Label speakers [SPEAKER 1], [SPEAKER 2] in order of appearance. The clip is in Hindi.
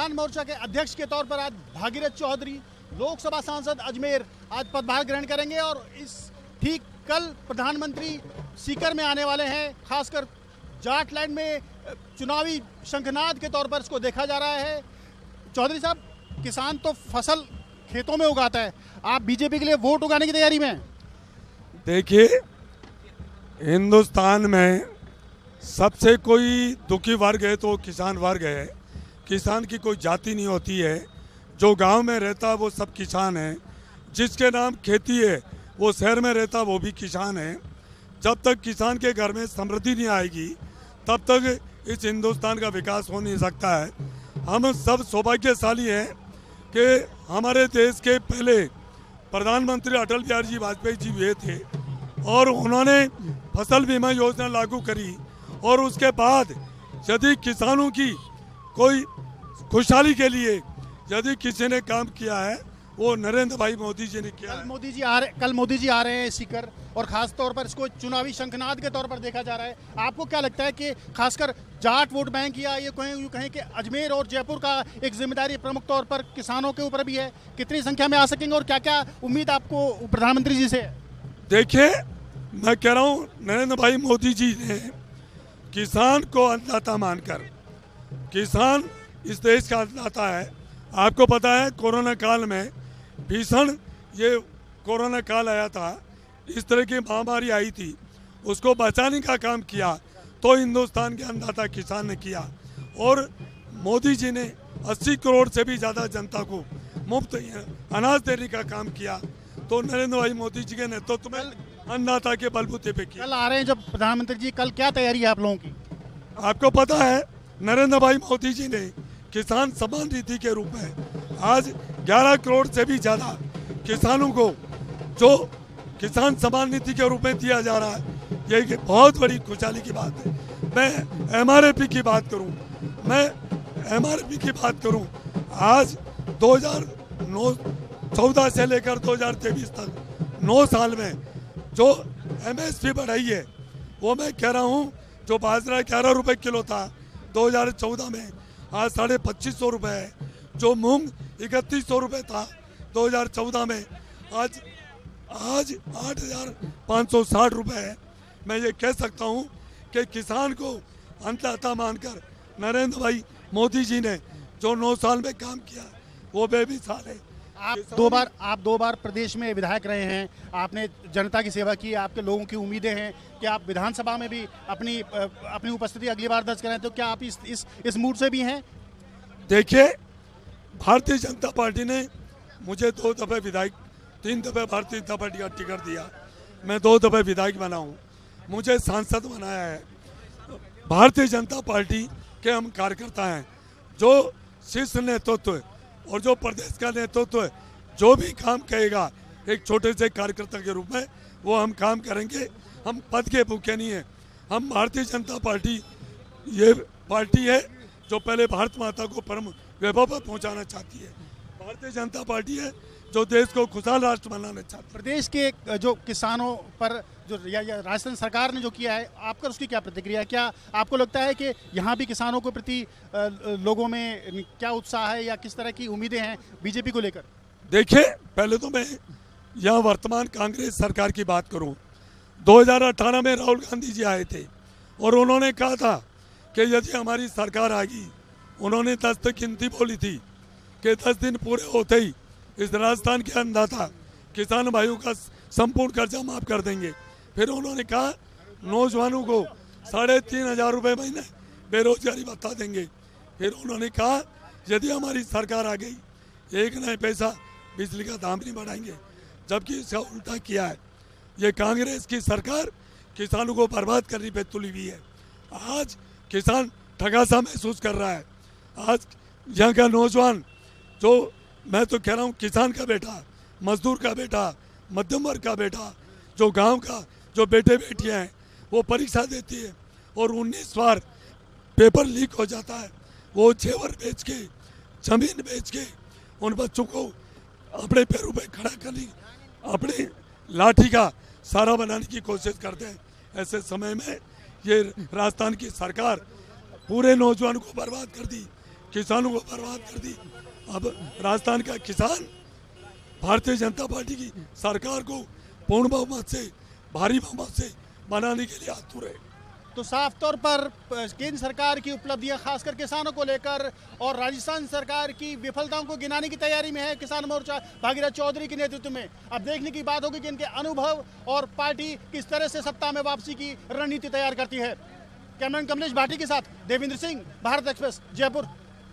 [SPEAKER 1] किसान मोर्चा के अध्यक्ष के तौर पर आज भागीरथ चौधरी, लोकसभा सांसद अजमेर आज पदभार ग्रहण करेंगे और इस ठीक कल प्रधानमंत्री सीकर में आने वाले हैं। खासकर जाट लैंड में चुनावी शंखनाद के तौर पर इसको देखा जा रहा है। चौधरी साहब, किसान तो फ़सल खेतों में उगाता है। आप बीजेपी के लिए वोट उगाने की तैयारी में
[SPEAKER 2] देखिए, हिंदुस्तान में सबसे कोई दुखी वर्ग है तो किसान वर्ग है। किसान की कोई जाति नहीं होती है। जो गाँव में रहता है, वो सब किसान है। जिसके नाम खेती है, वो शहर में रहता वो भी किसान है। जब तक किसान के घर में समृद्धि नहीं आएगी, तब तक इस हिंदुस्तान का विकास हो नहीं सकता है। हम सब सौभाग्यशाली हैं कि हमारे देश के पहले प्रधानमंत्री अटल बिहारी जी वाजपेयी जी हुए थे, और उन्होंने फ़सल बीमा योजना लागू करी, और उसके बाद यदि किसानों की कोई खुशहाली के लिए यदि किसी ने काम किया है वो नरेंद्र भाई मोदी जी ने किया
[SPEAKER 1] कल मोदी जी आ रहे कल मोदी जी आ रहे हैं सीकर और खास तौर पर इसको चुनावी शंखनाद के तौर पर देखा जा रहा है। आपको क्या लगता है कि खासकर जाट वोट बैंक या ये कहें यूँ कहें कि अजमेर और जयपुर का एक ज़िम्मेदारी प्रमुख तौर पर किसानों के ऊपर भी है कितनी संख्या में आ सकेंगे और क्या क्या उम्मीद आपको प्रधानमंत्री जी से?
[SPEAKER 2] देखिए मैं कह रहा हूँ नरेंद्र भाई मोदी जी ने किसान को अन्नदाता मानकर किसान इस देश का अन्नदाता है। आपको पता है कोरोना काल में भीषण ये कोरोना काल आया था। इस तरह की महामारी आई थी। उसको बचाने का काम किया तो हिंदुस्तान के अन्नदाता किसान ने किया। और मोदी जी ने 80 करोड़ से भी ज़्यादा जनता को मुफ़्त अनाज देने का काम किया। तो नरेंद्र भाई मोदी जी के नेतृत्व में अन्नदाता के बलबूते पे किया।
[SPEAKER 1] कल आ रहे हैं जब प्रधानमंत्री जी कल क्या तैयारी है आप लोगों की?
[SPEAKER 2] आपको पता है नरेंद्र भाई मोदी जी ने किसान सम्मान निधि के रूप में आज 11 करोड़ से भी ज़्यादा किसानों को जो किसान सम्मान निधि के रूप में दिया जा रहा है, ये एक बहुत बड़ी खुशहाली की बात है। मैं एमआरपी की बात करूँ, मैं एमआरपी की बात करूँ, आज 2009 चौदह से लेकर 2023 तक 9 साल में जो एमएसपी बढ़ाई है, वो मैं कह रहा हूँ, जो बाजरा ग्यारह रुपए किलो था 2014 में आज साढ़े पच्चीस सौ रुपये है, जो मूंग इकतीस सौ रुपये था 2014 में। आज आज आठ हज़ार पाँच सौ साठ रुपये है। मैं ये कह सकता हूँ कि किसान को अन्नदाता मानकर नरेंद्र भाई मोदी जी ने जो नौ साल में काम किया, वो बेमिसाल है।
[SPEAKER 1] आप दो बार, आप दो बार प्रदेश में विधायक रहे हैं, आपने जनता की सेवा की, आपके लोगों की उम्मीदें हैं कि आप विधानसभा में भी अपनी अपनी उपस्थिति अगली बार दर्ज करें तो क्या आप इस इस इस मूड से भी हैं?
[SPEAKER 2] देखिए, भारतीय जनता पार्टी ने मुझे दो दफे विधायक, तीन दफे भारतीय जनता पार्टी का टिकट दिया। मैं दो दफे विधायक बना हूँ। मुझे सांसद बनाया है। भारतीय जनता पार्टी के हम कार्यकर्ता हैं, जो शीर्ष नेतृत्व और जो प्रदेश का नेतृत्व तो जो भी काम कहेगा, एक छोटे से कार्यकर्ता के रूप में, वो हम काम करेंगे। हम पद के भूखे नहीं हैं। हम भारतीय जनता पार्टी, ये पार्टी है, जो पहले भारत माता को परम वैभव पर पहुँचाना चाहती है। भारतीय जनता पार्टी है जो देश को खुशहाल राष्ट्र बनाना चाहती है।
[SPEAKER 1] प्रदेश के जो किसानों पर जो या, या राजस्थान सरकार ने जो किया है आपका उसकी क्या प्रतिक्रिया है? क्या आपको लगता है कि यहाँ भी किसानों के प्रति लोगों में क्या उत्साह है या किस तरह की उम्मीदें हैं बीजेपी को लेकर?
[SPEAKER 2] देखिए पहले तो मैं यहाँ वर्तमान कांग्रेस सरकार की बात करूँ। 2018 में राहुल गांधी जी आए थे और उन्होंने कहा था कि यदि हमारी सरकार आएगी उन्होंने दस तक गिनती बोली थी कि दस दिन पूरे होते ही इस राजस्थान के अन्नदाता किसान भाइयों का संपूर्ण कर्जा माफ़ कर देंगे। फिर उन्होंने कहा, नौजवानों को साढ़े तीन हज़ार रुपये महीने बेरोजगारी भत्ता देंगे। फिर उन्होंने कहा, यदि हमारी सरकार आ गई, एक नए पैसा बिजली का दाम नहीं बढ़ाएँगे। जबकि इसका उल्टा किया है। ये कांग्रेस की सरकार किसानों को बर्बाद करने पर तुली हुई है। आज किसान ठगासा महसूस कर रहा है। आज यहाँ का नौजवान जो मैं तो कह रहा हूँ, किसान का बेटा, मजदूर का बेटा, मध्यम वर्ग का बेटा, जो गाँव का, जो बेटे बेटियाँ हैं, वो परीक्षा देती है और उन्नीस बार पेपर लीक हो जाता है। वो जेवर बेच के, ज़मीन बेच के, उन बच्चों को अपने पैरों पर खड़ा करने, अपने लाठी का सारा बनाने की कोशिश करते हैं। ऐसे समय में ये राजस्थान की सरकार पूरे नौजवान को बर्बाद कर दी। किसानों को बर्बाद कर दी। अब राजस्थान का किसान, भारतीय जनता पार्टी की सरकार को पूर्ण बहुमत से, भारी बहुमत से बनाने के लिए आतुर है।
[SPEAKER 1] तो साफ़ तौर पर, केंद्र सरकार की उपलब्धियाँ खासकर किसानों को लेकर और राजस्थान सरकार की विफलताओं को गिनाने की तैयारी में है किसान मोर्चा, भागीरथ चौधरी के नेतृत्व में। अब देखने की बात होगी कि इनके अनुभव और पार्टी किस तरह से सत्ता में वापसी की रणनीति तैयार करती है। कैमरामैन कमलेश भाटी के साथ देवेंद्र सिंह, भारत एक्सप्रेस, जयपुर।